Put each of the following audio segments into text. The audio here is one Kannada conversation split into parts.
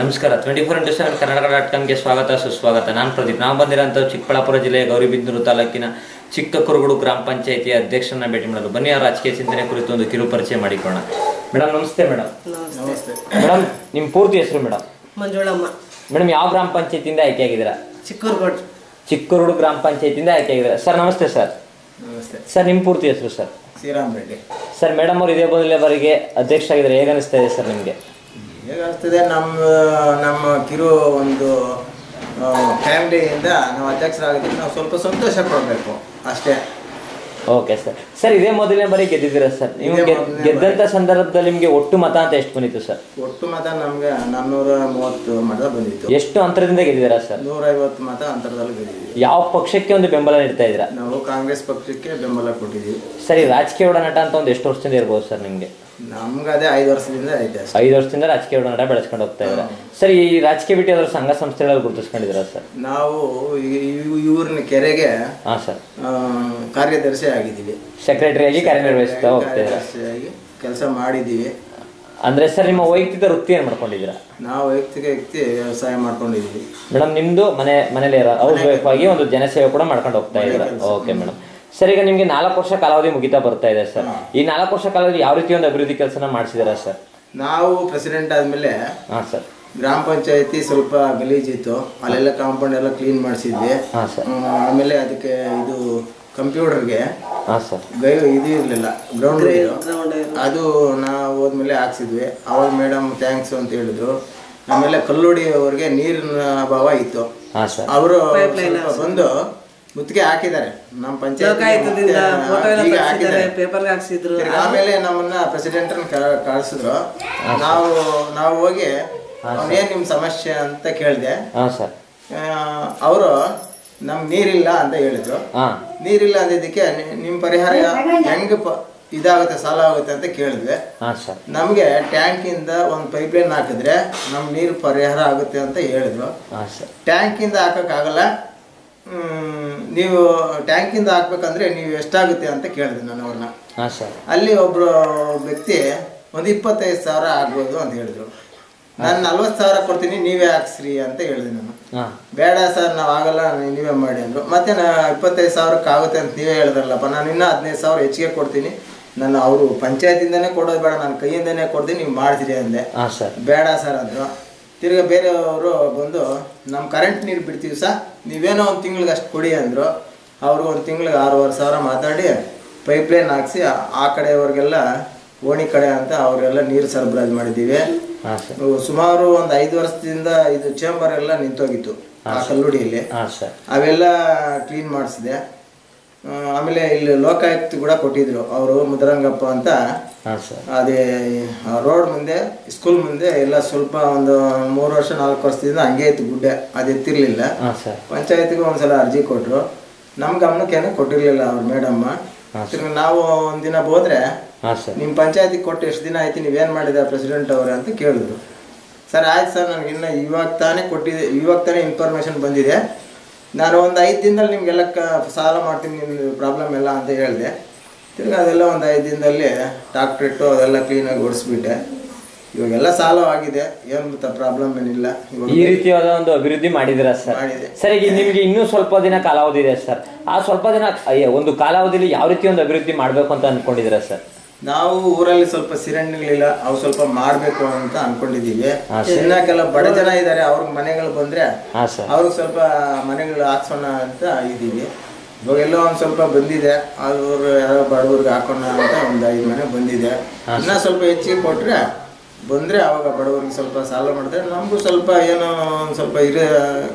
ನಮಸ್ಕಾರ. Twenty four into seven Kannada dot ಕಾಮ್ಗೆ ಸ್ವಾಗತ ಸುಸ್ವಾಗತ. ನಾನು ಪ್ರದೀಪ್. ನಾವು ಬಂದಿರೋಂಥ ಚಿಕ್ಕಬಳ್ಳಾಪುರ ಜಿಲ್ಲೆಯ ಗೌರಿಬಿದನೂರು ತಾಲೂಕಿನ ಚಿಕ್ಕ ಕುರುಗುಡು ಗ್ರಾಮ ಪಂಚಾಯಿತಿಯ ಅಧ್ಯಕ್ಷರನ್ನ ಭೇಟಿ ಮಾಡಲು ಬನ್ನಿ ಆ ರಾಜಕೀಯ ಚಿಂತನೆ ಕುರಿತು ಒಂದು ಕಿರು ಪರಿಚಯ ಮಾಡಿಕೊಳ್ಳೋಣ. ಮೇಡಮ್ ನಮಸ್ತೆ ಮೇಡಮ್ ನಮಸ್ತೆ. ಮೇಡಮ್ ನಿಮ್ಮ ಪೂರ್ತಿ ಹೆಸರು ಮೇಡಮ್ ಮಂಜುಳಮ್ಮ. ಮೇಡಮ್ ಯಾವ ಗ್ರಾಮ ಪಂಚಾಯತಿಯಿಂದ ಆಯ್ಕೆ ಆಗಿದ್ದೀರಾ? ಚಿಕ್ಕೂರ್ಗೋಡ್. ಚಿಕ್ಕುರುಡು ಗ್ರಾಮ ಪಂಚಾಯತಿಯಿಂದ ಆಯ್ಕೆ ಆಗಿದ್ದೀರಾ? ಸರ್ ನಮಸ್ತೆ ಸರ್. ನಮಸ್ತೆ. ಸರ್ ನಿಮ್ಮ ಪೂರ್ತಿ ಹೆಸರು sir? Shriram Reddy. Sir madam ಅವರು ಇದೇ ಮೊದಲೇ ಅಧ್ಯಕ್ಷರಾಗಿದ್ದಾರೆ. ಹೇಗೆ ಅನಿಸ್ತಾ ಇದೆ ಸರ್ ನಿಮಗೆ? ಹೇಗಾಗ್ತದೆ ನಮ್ಮ ನಮ್ಮ ಕಿರು ಒಂದು ಫ್ಯಾಮಿಲಿಯಿಂದ ನಾವು ಅಧ್ಯಕ್ಷರಾಗಿದ್ದೀವಿ ನಾವು ಸ್ವಲ್ಪ ಸಂತೋಷ ಪಡಬೇಕು ಅಷ್ಟೇ. Okay sir. ಸರ್ ಇದೇ ಮೊದಲನೇ ಬಾರಿ ಗೆದ್ದಿದ್ದೀರಾ ಸರ್? ನೀವು ಗೆದ್ದಂತ ಸಂದರ್ಭದಲ್ಲಿ ನಿಮಗೆ ಒಟ್ಟು ಮತ ಅಂತ ಎಷ್ಟು ಬಂದಿತ್ತು ಸರ್? ಒಟ್ಟು ಮತ ನಮಗೆ ನಾನ್ನೂರ ಮೂವತ್ತು ಮತ ಬಂದಿತ್ತು. ಎಷ್ಟು ಅಂತರದಿಂದ ಗೆದ್ದಿದ್ದೀರಾ ಸರ್? ನೂರೈವತ್ತು ಮತ ಅಂತರದಲ್ಲಿ ಗೆದ್ದಿದ್ದೀವಿ. ಯಾವ ಪಕ್ಷಕ್ಕೆ ಒಂದು ಬೆಂಬಲ ನೀಡ್ತಾ ಇದ್ದೀರಾ? ನಾವು ಕಾಂಗ್ರೆಸ್ ಪಕ್ಷಕ್ಕೆ ಬೆಂಬಲ ಕೊಟ್ಟಿದ್ದೀವಿ. ಸರಿ ರಾಜಕೀಯ ಒಡನಾಟ ಅಂತ ಒಂದು ಎಷ್ಟು ವರ್ಷದಿಂದ ಇರ್ಬೋದು ಸರ್ ನಿಮಗೆ? ನಮ್ಗೆ ಅದೇ ಐದು ವರ್ಷದಿಂದ ಐತೆ ಐದು ವರ್ಷದಿಂದ ರಾಜಕೀಯ ಒಡನಾಟ ಬೆಳೆಸ್ಕೊಂಡು ಹೋಗ್ತಾ ಇದ್ದಾರೆ. ಸರ್ ಈ ರಾಜಕೀಯ ಬಿಟ್ಟು ಯಾವ್ದಾದ್ರು ಸಂಘ ಸಂಸ್ಥೆಗಳಲ್ಲಿ ಗುರುತಿಸ್ಕೊಂಡಿದ್ದೀರಾ ಸರ್? ನಾವು ಇವ್ರನ್ನ ಕೆರೆಗೆ ಹಾಂ ಸರ್. ಕಾರ್ಯದರ್ಶಿ ಆಗಿದ್ದೀವಿ. ಸೆಕ್ರೆಟರಿಯಾಗಿ ಕಾರ್ಯನಿರ್ವಹಿಸ್ತಾ ಹೋಗ್ತಾ ಕಾರ್ಯದರ್ಶಿಯಾಗಿ ಕೆಲಸ ಮಾಡಿದ್ದೀವಿ. ಅಂದ್ರೆ ಸರ್ ನಿಮ್ಮ ವೈಯಕ್ತಿಕ ವೃತ್ತಿ ಏನು ಮಾಡ್ಕೊಂಡಿದ್ದೀರಾ? ನಾವು ವೈಯಕ್ತಿಕ ವ್ಯಕ್ತಿ ವ್ಯವಸಾಯ ಮಾಡ್ಕೊಂಡಿದ್ದೀವಿ. ಮೇಡಮ್ ನಿಮ್ದು ಮನೆ ಮನೇಲಿ ಹೌಸ್ ವೈಫ್ ಆಗಿ ಒಂದು ಜನಸೇವೆ ಕೂಡ ಮಾಡ್ಕೊಂಡು ಹೋಗ್ತಾ ಇದ್ದೀರಾ? Okay madam. ಸರ್ ಈಗ ನಿಮ್ಗೆ ನಾಲ್ಕು ವರ್ಷ ಕಾಲಾವಧಿ ಮುಗಿತಾ ಬರ್ತಾ ಇದೆ ಸರ್. ಈ ನಾಲ್ಕು ವರ್ಷ ಕಾಲಾವಧಿ ಯಾವ ರೀತಿ ಒಂದು ಅಭಿವೃದ್ಧಿ ಕೆಲಸನ ಮಾಡಿಸಿದಾರ ಸರ್? ನಾವು ಪ್ರೆಸಿಡೆಂಟ್ ಆದಮೇಲೆ ಹಾಂ ಸರ್. ಗ್ರಾಮ ಪಂಚಾಯತಿ ಸ್ವಲ್ಪ ಗಲೀಜಿತ್ತು ಅಲ್ಲೆಲ್ಲ ಕಾಂಪೌಂಡ್ ಎಲ್ಲ ಕ್ಲೀನ್ ಮಾಡಿಸಿದ್ವಿ. ಹಾಂ ಸರ್. ಆಮೇಲೆ ಅದಕ್ಕೆ ಇದು ಕಂಪ್ಯೂಟರ್ಗೆ ಹಾಂ ಸರ್. ಗೈ ಇದು ಇರಲಿಲ್ಲ ಗ್ರೌಂಡ್ ಅದು ನಾವು ಹೋದ್ಮೇಲೆ ಹಾಕ್ಸಿದ್ವಿ. ಅವಾಗ ಮೇಡಮ್ ಥ್ಯಾಂಕ್ಸ್ ಅಂತ ಹೇಳಿದ್ರು. ಆಮೇಲೆ ಕಲ್ಲುಡಿಯವ್ರಿಗೆ ನೀರಿನ ಅಭಾವ ಇತ್ತು. ಹಾಂ ಸರ್. ಅವರು ಬಂದು ಮುತ್ತಿಗೆ ಹಾಕಿದ್ದಾರೆ. ನಮ್ಮ ಪಂಚಾಯತ್ ಪೇಪರ್ ಪೇಪರ್ಗೆ ಹಾಕ್ಸಿದ್ರು. ಆಮೇಲೆ ನಮ್ಮನ್ನ ಪ್ರೆಸಿಡೆಂಟ್ ಕಳಿಸಿದ್ರು ನಾವು ನಾವು ಹೋಗಿ ಏನ್ ನಿಮ್ ಸಮಸ್ಯೆ ಅಂತ ಕೇಳಿದೆ. ಹಾಂ ಸರ್. ಅವರು ನಮ್ಗೆ ನೀರಿಲ್ಲ ಅಂತ ಹೇಳಿದ್ರು. ಹಾಂ. ನೀರಿಲ್ಲ ಅಂದಿದ್ದಕ್ಕೆ ನಿಮ್ ಪರಿಹಾರ ಹೆಂಗ್ ಇದಾಗುತ್ತೆ ಸಾಲ ಆಗುತ್ತೆ ಅಂತ ಕೇಳಿದ್ವಿ. ನಮ್ಗೆ ಟ್ಯಾಂಕ್ ಇಂದ ಒಂದ್ ಪೈಪ್ ಲೈನ್ ಹಾಕಿದ್ರೆ ನಮ್ ನೀರು ಪರಿಹಾರ ಆಗುತ್ತೆ ಅಂತ ಹೇಳಿದ್ರು. ಟ್ಯಾಂಕ್ ಇಂದ ಹಾಕಕ್ ಆಗಲ್ಲ. ನೀವು ಟ್ಯಾಂಕಿಂದ ಹಾಕ್ಬೇಕಂದ್ರೆ ನೀವು ಎಷ್ಟಾಗುತ್ತೆ ಅಂತ ಕೇಳಿದೆ ನಾನು ಅವ್ರನ್ನ. ಹಾಂ ಸರ್. ಅಲ್ಲಿ ಒಬ್ಬರು ವ್ಯಕ್ತಿ ಒಂದು ಇಪ್ಪತ್ತೈದು ಸಾವಿರ ಆಗ್ಬೋದು ಅಂತ ಹೇಳಿದ್ರು. ನಾನು ನಲ್ವತ್ತು ಸಾವಿರ ಕೊಡ್ತೀನಿ ನೀವೇ ಹಾಕ್ಸ್ರಿ ಅಂತ ಹೇಳಿದೆ ನಾನು. ಬೇಡ ಸರ್ ನಾವು ಆಗಲ್ಲ ನೀವೇ ಮಾಡಿ ಅಂದ್ರು. ಮತ್ತೆ ನಾ ಇಪ್ಪತ್ತೈದು ಸಾವಿರಕ್ಕೆ ಆಗುತ್ತೆ ಅಂತ ನೀವೇ ಹೇಳಿದ್ರಲ್ಲಪ್ಪ ನಾನು ಇನ್ನೂ ಹದಿನೈದು ಸಾವಿರ ಹೆಚ್ಚಿಗೆ ಕೊಡ್ತೀನಿ. ನಾನು ಅವರು ಪಂಚಾಯತಿಂದನೇ ಕೊಡೋದು ಬೇಡ ನಾನು ಕೈಯಿಂದನೇ ಕೊಡ್ತೀನಿ ನೀವು ಮಾಡ್ತೀರಿ ಅಂದೆ. ಬೇಡ ಸರ್ ಅಂದರು. ತಿರ್ಗಿ ಬೇರೆಯವರು ಬಂದು ನಮ್ಮ ಕರೆಂಟ್ ನೀರು ಬಿಡ್ತೀವಿ ಸರ್ ನೀವೇನೋ ಒಂದು ತಿಂಗ್ಳಿಗೆ ಅಷ್ಟು ಕೊಡಿ ಅಂದರು. ಅವರು ಒಂದು ತಿಂಗ್ಳಿಗೆ ಆರೂವರೆ ಸಾವಿರ ಮಾತಾಡಿ ಪೈಪ್ಲೈನ್ ಹಾಕ್ಸಿ ಆ- ಕಡೆಯವ್ರಿಗೆಲ್ಲ ಓಣಿ ಕಡೆ ಅಂತ ಅವರೆಲ್ಲ ನೀರು ಸರಬರಾಜು ಮಾಡಿದ್ದೀವಿ. ಸುಮಾರು ಒಂದು ಐದು ವರ್ಷದಿಂದ ಇದು ಚೇಂಬರ್ ಎಲ್ಲ ನಿಂತೋಗಿತ್ತು ಆ ಕಲ್ಲುಡಿಯಲ್ಲಿ. ಅವೆಲ್ಲ ಕ್ಲೀನ್ ಮಾಡಿಸಿದೆ. ಆಮೇಲೆ ಇಲ್ಲಿ ಲೋಕಾಯುಕ್ತ ಕೂಡ ಕೊಟ್ಟಿದ್ರು. ಅವರು ಮುದರಂಗಪ್ಪ ಅಂತ. ಅದೇ ರೋಡ್ ಮುಂದೆ ಸ್ಕೂಲ್ ಮುಂದೆ ಎಲ್ಲ ಸ್ವಲ್ಪ ಒಂದು ಮೂರು ವರ್ಷ ನಾಲ್ಕು ವರ್ಷದಿಂದ ಹಂಗೆ ಇತ್ತು ಗುಡ್ಡೆ. ಅದು ಎತ್ತಿರ್ಲಿಲ್ಲ. ಪಂಚಾಯತ್ಗೂ ಒಂದ್ಸಲ ಅರ್ಜಿ ಕೊಟ್ರು. ನಮ್ಮ ಗಮನಕ್ಕೇನೆ ಕೊಟ್ಟಿರ್ಲಿಲ್ಲ ಅವ್ರ ಮೇಡಮ್ಮ ನಾವು ಒಂದಿನ ಹೋದ್ರೆ ನಿಮ್ಮ ಪಂಚಾಯತಿಗೆ ಕೊಟ್ಟು ಎಷ್ಟು ದಿನ ಆಯ್ತು ನೀವೇನು ಮಾಡಿದ ಪ್ರೆಸಿಡೆಂಟ್ ಅವ್ರೆ ಅಂತ ಕೇಳಿದ್ರು. ಸರ್ ಆಯ್ತು ಸರ್ ನನಗಿನ್ನ ಇನ್ನು ಇವಾಗ ತಾನೇ ಕೊಟ್ಟಿದೆ ಇವಾಗ ತಾನೇ ಇನ್ಫಾರ್ಮೇಶನ್ ಬಂದಿದೆ. ನಾನು ಒಂದು ಐದು ದಿನದಲ್ಲಿ ನಿಮಗೆಲ್ಲ ಕ ಸಾಲ ಮಾಡ್ತೀನಿ ನಿಮ್ಮ ಪ್ರಾಬ್ಲಮ್ ಎಲ್ಲ ಅಂತ ಹೇಳಿದೆ. ತಿರ್ಗಿ ಅದೆಲ್ಲ ಒಂದು ಐದು ದಿನದಲ್ಲಿ ಡಾಕ್ಟ್ರ್ ಇಟ್ಟು ಅದೆಲ್ಲ ಕ್ಲೀನಾಗಿ ಓಡಿಸ್ಬಿಟ್ಟೆ. ಇವಾಗೆಲ್ಲ ಸಾಲ ಆಗಿದೆ ಏನು ಪ್ರಾಬ್ಲಮ್ ಏನಿಲ್ಲ. ಈ ರೀತಿಯಾದ ಒಂದು ಅಭಿವೃದ್ಧಿ ಮಾಡಿದಿರ ಸರ್. ಸರ್ ಈಗ ನಿಮಗೆ ಇನ್ನೂ ಸ್ವಲ್ಪ ದಿನ ಕಾಲಾವಧಿ ಇದೆ ಸರ್. ಆ ಸ್ವಲ್ಪ ದಿನ ಅಯ್ಯ, ಒಂದು ಕಾಲಾವಧಿಯಲ್ಲಿ ಯಾವ ರೀತಿ ಒಂದು ಅಭಿವೃದ್ಧಿ ಮಾಡಬೇಕು ಅಂತ ಅಂದ್ಕೊಂಡಿದ್ದೀರಾ ಸರ್? ನಾವು ಊರಲ್ಲಿ ಸ್ವಲ್ಪ ಸಿಲಿಂಡರ್ಗಳಿಲ್ಲ ಅವು ಸ್ವಲ್ಪ ಮಾರ್ಬೇಕು ಅಂತ ಅನ್ಕೊಂಡಿದೀವಿ ಹಾ, ಬಡ ಜನ ಇದ್ದಾರೆ ಅವ್ರ ಮನೆಗಳು ಬಂದ್ರೆ ಅವ್ರಿಗೆ ಸ್ವಲ್ಪ ಮನೆಗಳು ಹಾಕ್ಸೋಣ ಅಂತ ಇದ್ದೀವಿ. ಇವಾಗೆಲ್ಲ ಒಂದ್ ಸ್ವಲ್ಪ ಬಂದಿದೆ ಅವ್ರು ಯಾರೋ ಬಡವ್ರಿಗೆ ಹಾಕೋಣ ಅಂತ ಒಂದು ಐದು ಮನೆ ಬಂದಿದೆ. ಇನ್ನ ಸ್ವಲ್ಪ ಹೆಚ್ಚಿಗೆ ಕೊಟ್ಟರೆ ಬಂದರೆ ಆವಾಗ ಬಡವರಿಗೆ ಸ್ವಲ್ಪ ಸಾಲ ಮಾಡಿದ್ರೆ ನಮಗೂ ಸ್ವಲ್ಪ ಏನೋ ಒಂದು ಸ್ವಲ್ಪ ಇರೋ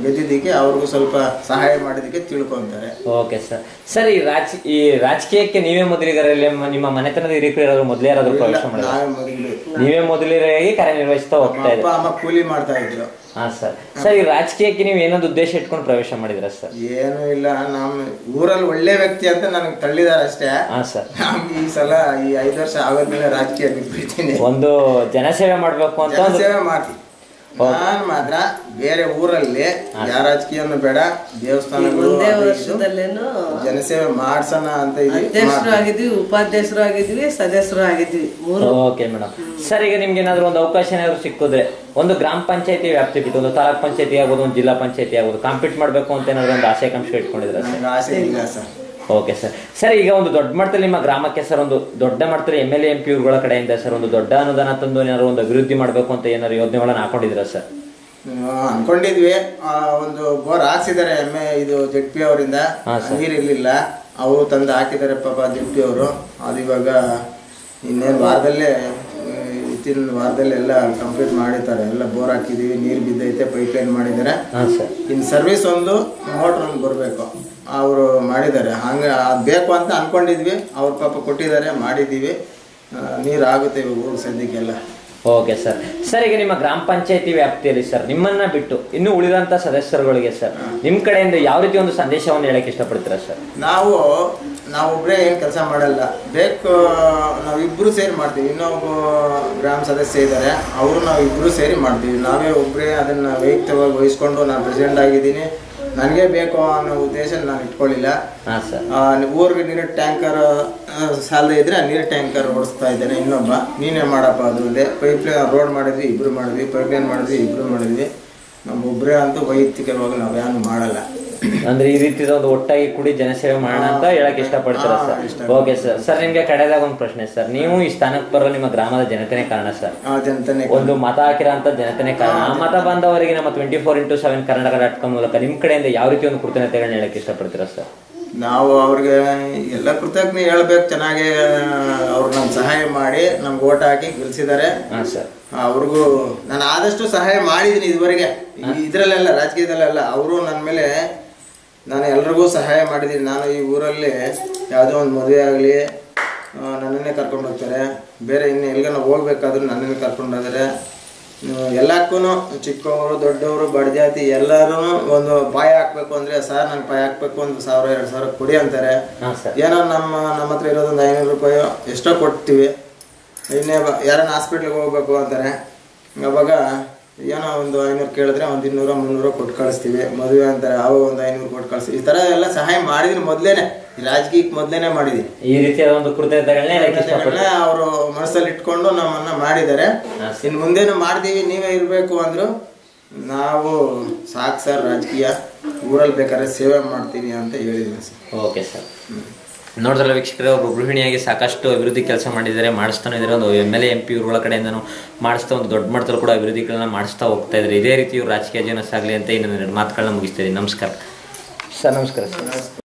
ಗದ್ದಿದ್ದಕ್ಕೆ ಅವ್ರಿಗೂ ಸ್ವಲ್ಪ ಸಹಾಯ ಮಾಡಿದ್ದಕ್ಕೆ ತಿಳ್ಕೊತಾರೆ. Okay sir. ಸರ್ ಈ ರಾಜ ಈ ರಾಜಕೀಯಕ್ಕೆ ನೀವೇ ಮೊದಲಿಗರಲ್ಲಿ ನಿಮ್ಮ ಮನೆತನದ ಹಿರಿಕರು ಯಾರಾದ್ರು ಮೊದಲೇ ಯಾರಾದರೂ ಪ್ರವೇಶ ಮಾಡಿದ್ರು? ನಾವೇ ಮೊದಲು ನೀವೇ ಮೊದಲಿರಾಗಿ ಕಾರ್ಯನಿರ್ವಹಿಸ್ತಾ ಹೋಗ್ತಾ ಇದ್ದೀವಿ ಅಮ್ಮ ಕೂಲಿ ಮಾಡ್ತಾ ಇದ್ರು. ಹಾ ಸರ್ ಸರ್ ಈ ರಾಜಕೀಯಕ್ಕೆ ನೀವು ಏನೊಂದು ಉದ್ದೇಶ ಇಟ್ಕೊಂಡು ಪ್ರವೇಶ ಮಾಡಿದ್ರ ಸರ್ ಏನು ಇಲ್ಲ. ನಮ್ಮ ಊರಲ್ಲಿ ಒಳ್ಳೆ ವ್ಯಕ್ತಿ ಅಂತ ನನಗೆ ತಳ್ಳಿದಾರೆ ಅಷ್ಟೇ. ಹಾ ಸರ್ ನಮ್ಗೆ ಈ ಸಲ ಈ ಐದು ವರ್ಷ ಆಗೋದ್ಮೇಲೆ ರಾಜಕೀಯ ಬಿಟ್ಬಿಡ್ತೀನಿ. ಒಂದು ಜನಸೇವೆ ಮಾಡ್ಬೇಕು ಅಂತ ಸೇವೆ ಮಾಡ್ತೀನಿ. ನಾನು ಮಾತ್ರ ಬೇರೆ ಊರಲ್ಲಿ ಯಾವ ರಾಜಕೀಯನೂ ಬೇಡ ದೇವಸ್ಥಾನಗಳು ಜನಸೇವೆ ಮಾಡ್ಸೋಣ ಅಂತ ಇದೀವಿ. ಅಧ್ಯಕ್ಷರು ಆಗಿದ್ವಿ ಉಪಾಧ್ಯಕ್ಷರು ಆಗಿದ್ವಿ ಸದಸ್ಯರು ಆಗಿದ್ವಿ ಓಕೆ ಮೇಡಮ್. ಸರ್ ಈಗ ನಿಮ್ಗೆ ಏನಾದ್ರು ಒಂದು ಅವಕಾಶ ಏನಾದ್ರು ಸಿಕ್ಕಿದ್ರೆ ಒಂದು ಗ್ರಾಮ ಪಂಚಾಯತಿ ವ್ಯಾಪ್ತಿ ಬಿಟ್ಟು ಒಂದು ತಾಲೂಕ್ ಪಂಚಾಯತಿ ಆಗ್ಬೋದು ಒಂದು ಜಿಲ್ಲಾ ಪಂಚಾಯತಿ ಆಗ್ಬೋದು ಕಾಂಪೀಟ್ ಮಾಡಬೇಕು ಅಂತ ಏನಾದ್ರು ಒಂದು ಆಸೆಕಾಂಕ್ಷ ಇಟ್ಕೊಂಡಿದ್ರೆ ಸರ್? ಆಸೆ ಇಲ್ಲ ಸರ್. ಓಕೆ ಸರ್ ಸರ್ ಈಗ ಒಂದು ದೊಡ್ಡ ಮಟ್ಟದಲ್ಲಿ ನಿಮ್ಮ ಗ್ರಾಮಕ್ಕೆ ಸರ್ ಒಂದು ದೊಡ್ಡ ಮಟ್ಟದಲ್ಲಿ ಎಂ ಎಲ್ ಎಂ ಪಿ ಯುಗಳ ಕಡೆಯಿಂದ ಸರ್ ಒಂದು ದೊಡ್ಡ ಅನುದಾನ ತಂದು ಏನಾದ್ರು ಒಂದು ಅಭಿವೃದ್ಧಿ ಮಾಡಬೇಕು ಅಂತ ಏನಾದ್ರು ಯೋಜನೆಗಳನ್ನ ಹಾಕೊಂಡಿದ್ದೀರಾ ಸರ್ ಅನ್ಕೊಂಡಿದ್ವಿ. ಒಂದು ಬೋರ್ ಹಾಕ್ಸಿದ್ದಾರೆ ಎ ಇದು ಜೆಡ್ ಪಿ ಅವರಿಂದ. ನೀರಿರ್ಲಿಲ್ಲ ಅವರು ತಂದು ಹಾಕಿದ್ದಾರೆ ಪಾಪ ಜೆಡ್ ಪಿ ಅವರು. ಅದು ಇವಾಗ ಇನ್ನೇನು ವಾರದಲ್ಲೇ ಇತ್ತಿನ ವಾರದಲ್ಲಿ ಎಲ್ಲ ಕಂಪ್ಲೀಟ್ ಮಾಡಿದ್ದಾರೆ. ಎಲ್ಲ ಬೋರ್ ಹಾಕಿದೀವಿ. ನೀರು ಬಿದ್ದೈತೆ ಪೈಪ್ ಲೈನ್ ಮಾಡಿದ್ದಾರೆ ಇನ್ನು ಸರ್ವಿಸ್ ಒಂದು ಮೋಟ್ರ್ ಒಂದು ಬರಬೇಕು. ಅವರು ಮಾಡಿದ್ದಾರೆ. ಹಂಗೆ ಅದು ಬೇಕು ಅಂತ ಅಂದ್ಕೊಂಡಿದ್ವಿ ಅವ್ರ ಪಾಪ ಕೊಟ್ಟಿದ್ದಾರೆ ಮಾಡಿದ್ದೀವಿ. ನೀರು ಆಗುತ್ತೆ ಗುರು ಊರಿಗೆ ಸದ್ಯಕ್ಕೆಲ್ಲ. Okay sir. ಸರ್ ಈಗ ನಿಮ್ಮ ಗ್ರಾಮ ಪಂಚಾಯತಿ ವ್ಯಾಪ್ತಿಯಲ್ಲಿ ಸರ್ ನಿಮ್ಮನ್ನ ಬಿಟ್ಟು ಇನ್ನು ಉಳಿದಂತ ಸದಸ್ಯರುಗಳಿಗೆ ಸರ್ ನಿಮ್ಮ ಕಡೆಯಿಂದ ಯಾವ ರೀತಿ ಒಂದು ಸಂದೇಶವನ್ನು ಹೇಳಕ್ಕೆ ಇಷ್ಟಪಡ್ತೀರಾ ಸರ್? ನಾವು ನಾವೊಬ್ಬರೇ ಏನು ಕೆಲಸ ಮಾಡಲ್ಲ. ಬೇಕು ನಾವಿಬ್ಬರು ಸೇರಿ ಮಾಡ್ತೀವಿ. ಇನ್ನೊಬ್ಬ ಗ್ರಾಮ ಸದಸ್ಯ ಇದ್ದಾರೆ ಅವರು ನಾವಿಬ್ಬರು ಸೇರಿ ಮಾಡ್ತೀವಿ. ನಾವೇ ಒಬ್ಬರೇ ಅದನ್ನು ವೈಯಕ್ತಿಕವಾಗಿ ವಹಿಸ್ಕೊಂಡು ನಾನು ಪ್ರೆಸಿಡೆಂಟ್ ಆಗಿದ್ದೀನಿ. ನನಗೆ ಬೇಕು ಅನ್ನೋ ಉದ್ದೇಶ ನಾನು ಇಟ್ಕೊಳ್ಳಿಲ್ಲ. ಊರಿಗೆ ನೀರು ಟ್ಯಾಂಕರ್ ಸಾಲದೇ ಇದ್ರೆ ಆ ನೀರು ಟ್ಯಾಂಕರ್ ಓಡಿಸ್ತಾ ಇದ್ದೇನೆ ಇನ್ನೊಬ್ಬ. ನೀನೇ ಮಾಡಪ್ಪ ಅದು ಪೈಪ್ ಲೈನ್ ರೋಡ್ ಮಾಡಿದ್ವಿ ಇಬ್ರು ಮಾಡಿದ್ವಿ ಪೈಪ್ ಲೈನ್ ಮಾಡಿದ್ವಿ ಇಬ್ರು ಮಾಡಿದ್ವಿ. ನಮ್ಮ ಒಬ್ಬರೇ ಅಂತೂ ವೈಯಕ್ತಿಕವಾಗಿ ನಾವು ಯಾರು ಮಾಡಲ್ಲ. ಅಂದ್ರೆ ಈ ರೀತಿ ಒಂದು ಒಟ್ಟಾಗಿ ಕೂಡಿ ಜನಸೇವೆ ಮಾಡೋಣ ಅಂತ ಹೇಳಕ್ ಇಷ್ಟಪಡ್ತಾರೆ ಸರ್? ಓಕೆ ಸರ್ ಸರ್ ನಿಮ್ಗೆ ಕಡೆದಾಗ ಒಂದು ಪ್ರಶ್ನೆ ಸರ್ ನೀವು ಈ ಸ್ಥಾನಕ್ಕೆ ಬರೋ ನಿಮ್ಮ ಗ್ರಾಮದ ಜನತೆನೇ ಕಾರಣ ಸರ್ ಒಂದು ಮತ ಹಾಕಿರೋ ಜನತೆನೇ ಕಾರಣ. ಆ ಮತ ಬಂದವರಿಗೆ ನಮ್ಮ twenty four into seven Karnataka dot com ಮೂಲಕ ನಿಮ್ಮ ಕಡೆಯಿಂದ ಯಾವ ರೀತಿ ಒಂದು ಕೃತಜ್ಞತೆಗಳನ್ನ ಹೇಳಕ್ ಇಷ್ಟಪಡ್ತೀರಾ ಸರ್ ನಾವು ಅವ್ರಿಗೆ ಎಲ್ಲ ಕೃತಜ್ಞ ಹೇಳ್ಬೇಕು. ಚೆನ್ನಾಗಿ ಅವ್ರು ನಮ್ಗೆ ಸಹಾಯ ಮಾಡಿ ನಮ್ಗೆ ಓಟ್ ಹಾಕಿ ಗೆಲ್ಸಿದ್ದಾರೆ. ಅವ್ರಿಗೂ ನಾನು ಆದಷ್ಟು ಸಹಾಯ ಮಾಡಿದ್ದೀನಿ ಇದುವರೆಗೆ. ಇದರಲ್ಲೆಲ್ಲ ರಾಜಕೀಯದಲ್ಲೆಲ್ಲ. ಅವರು ನನ್ನ ಮೇಲೆ ನಾನು ಎಲ್ರಿಗೂ ಸಹಾಯ ಮಾಡಿದ್ದೀನಿ. ನಾನು ಈ ಊರಲ್ಲಿ ಯಾವುದೋ ಒಂದು ಮದುವೆ ಆಗಲಿ ನನ್ನನ್ನೇ ಕರ್ಕೊಂಡು ಹೋಗ್ತಾರೆ. ಬೇರೆ ಇನ್ನು ಎಲ್ಲಿಗಾನ ಹೋಗ್ಬೇಕಾದ್ರೂ ನನ್ನನ್ನೇ ಕರ್ಕೊಂಡು ಹೋದರೆ ಎಲ್ಲಕ್ಕೂ ಚಿಕ್ಕವರು ದೊಡ್ಡವರು ಬಡಜಾತಿ ಎಲ್ಲರೂ ಒಂದು ಪಾಯ ಹಾಕ್ಬೇಕು ಅಂದರೆ ಸರ್ ನಾನು ಪಾಯ ಹಾಕ್ಬೇಕು ಒಂದು ಸಾವಿರ ಎರಡು ಸಾವಿರ ಕೊಡಿ ಅಂತಾರೆ. ಏನೋ ನಮ್ಮ ನಮ್ಮ ಹತ್ರ ಇರೋದೊಂದು ಐನೂರು ರೂಪಾಯಿ ಎಷ್ಟೋ ಕೊಡ್ತೀವಿ. ಇನ್ನೇ ಯಾರನ್ನ ಹಾಸ್ಪಿಟ್ಲಿಗೆ ಹೋಗ್ಬೇಕು ಅಂತಾರೆ. ಅವಾಗ ಏನೋ ಒಂದು ಐನೂರು ಕೇಳಿದ್ರೆ ಒಂದು ಇನ್ನೂರ ಮುನ್ನೂರ ಕೊಟ್ಟು ಕಳಿಸ್ತೀವಿ. ಮದುವೆ ಅಂತಾರೆ ಅವಾಗ ಒಂದು ಐನೂರು ಕೊಟ್ಟು ಕಳಿಸ್ತೀವಿ. ಈ ಥರ ಎಲ್ಲ ಸಹಾಯ ಮಾಡಿದ್ರೆ ಮೊದಲೇನೆ. ರಾಜಕೀಯಕ್ಕೆ ಮೊದಲೇನೆ ಮಾಡಿದ್ವಿ ಈ ರೀತಿಯಾದ ಒಂದು ಕೃತಜ್ಞತೆಗಳನ್ನ ಅವರು ಮನಸ್ಸಲ್ಲಿ ಇಟ್ಕೊಂಡು ನಮ್ಮನ್ನ ಮಾಡಿದ್ದಾರೆ. ಇನ್ನು ಮುಂದೇನು ಮಾಡ್ತೀವಿ ನೀವೇ ಇರಬೇಕು ಅಂದರು ನಾವು ಸಾಕು ಸರ್ ರಾಜಕೀಯ. ಊರಲ್ಲಿ ಬೇಕಾದ್ರೆ ಸೇವೆ ಮಾಡ್ತೀನಿ ಅಂತ ಹೇಳಿದ್ದೀನಿ ಸರ್. Okay sir. ನೋಡಿದ್ರಲ್ಲ ವೀಕ್ಷಕರೇ ಒಬ್ಬ ಗೃಹಿಣಿಯಾಗಿ ಸಾಕಷ್ಟು ಅಭಿವೃದ್ಧಿ ಕೆಲಸ ಮಾಡಿದ್ದಾರೆ ಮಾಡಿಸ್ತಾನೆ ಇದ್ದಾರೆ. ಒಂದು M L A M P ಇವ್ರುಗಳ ಕಡೆಯಿಂದನೂ ಮಾಡಿಸ್ತಾ ಒಂದು ದೊಡ್ಡ ಮಟ್ಟದಲ್ಲಿ ಕೂಡ ಅಭಿವೃದ್ಧಿಗಳನ್ನ ಮಾಡಿಸ್ತಾ ಹೋಗ್ತಾ ಇದ್ದಾರೆ. ಇದೇ ರೀತಿ ಇವರು ರಾಜಕೀಯ ಜೀವನ ಸಾಗಲಿ ಅಂತ ಇನ್ನೊಂದು ಎರಡು ಮಾತುಗಳನ್ನ ಮುಗಿಸ್ತಾ ಇದ್ದೀನಿ. ನಮಸ್ಕಾರ. ಸರ್ ನಮಸ್ಕಾರ ಸರ್.